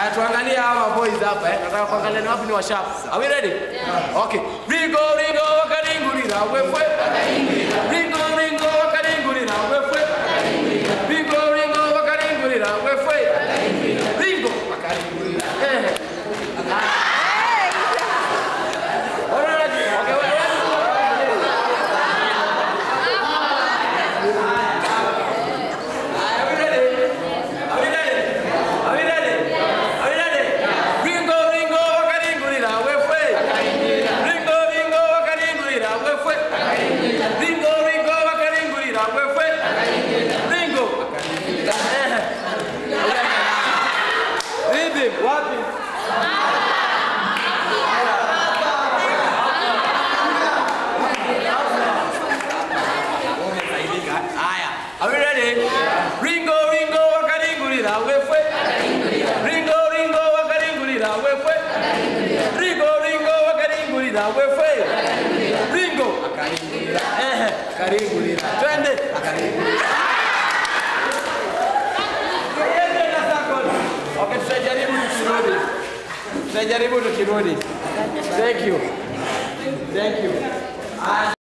Haya tuangalie hawa boys hapa eh. Nataka kuangalia ni wapi ni washap. Are we ready? Yeah. Okay. Ringo ringo wakaringurira wewe. Ringo ringo wakaringurira wewe. Ringo ringo wakaringurira wewe. Ringo wakaringurira. Eh. Alright. Okay, wait, wait. Are we ready? Are we ready? Are we ready? Are we ready? Ringo, ringo, wakaringurira, wefwe. Ringo, ringo, wakaringurira, wefwe. Ringo, ringo, wakaringurira, wefwe. Ringo, wakaringurira. Eh. Rhythm, wapi? Umesaidika. Haya. Are we ready? Ringo, ringo, wakaringurira, wefwe. Ringo, ringo, wakaringurira, wefwe. Ringo, ringo, wakaringurira, wefwe. Ringo, akaringurira. Ehe, akaringurira. Twende. Circle. Okay. Thank you. Thank you.